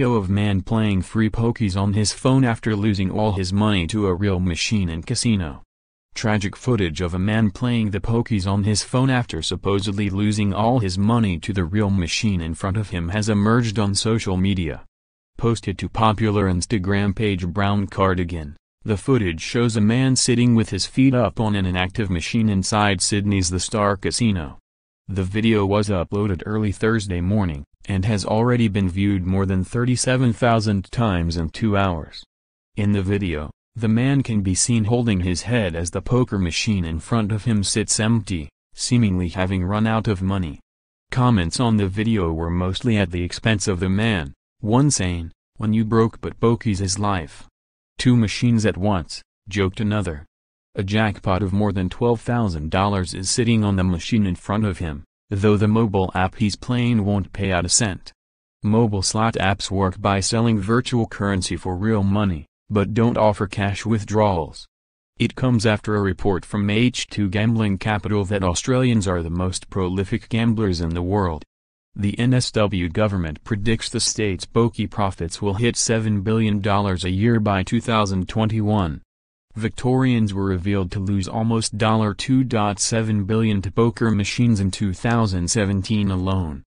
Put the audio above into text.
video of man playing free pokies on his phone after losing all his money to a real machine in casino. Tragic footage of a man playing the pokies on his phone after supposedly losing all his money to the real machine in front of him has emerged on social media. Posted to popular Instagram page Brown Cardigan, the footage shows a man sitting with his feet up on an inactive machine inside Sydney's The Star Casino. The video was uploaded early Thursday morning, and has already been viewed more than 37,000 times in two hours. In the video, the man can be seen holding his head as the poker machine in front of him sits empty, seemingly having run out of money. Comments on the video were mostly at the expense of the man, one saying, when you broke but pokies is life. Two machines at once, joked another. A jackpot of more than $12,000 is sitting on the machine in front of him, though the mobile app he's playing won't pay out a cent. Mobile slot apps work by selling virtual currency for real money, but don't offer cash withdrawals. It comes after a report from H2 Gambling Capital that Australians are the most prolific gamblers in the world. The NSW government predicts the state's pokie profits will hit $7 billion a year by 2021. Victorians were revealed to lose almost $2.7 billion to poker machines in 2017 alone,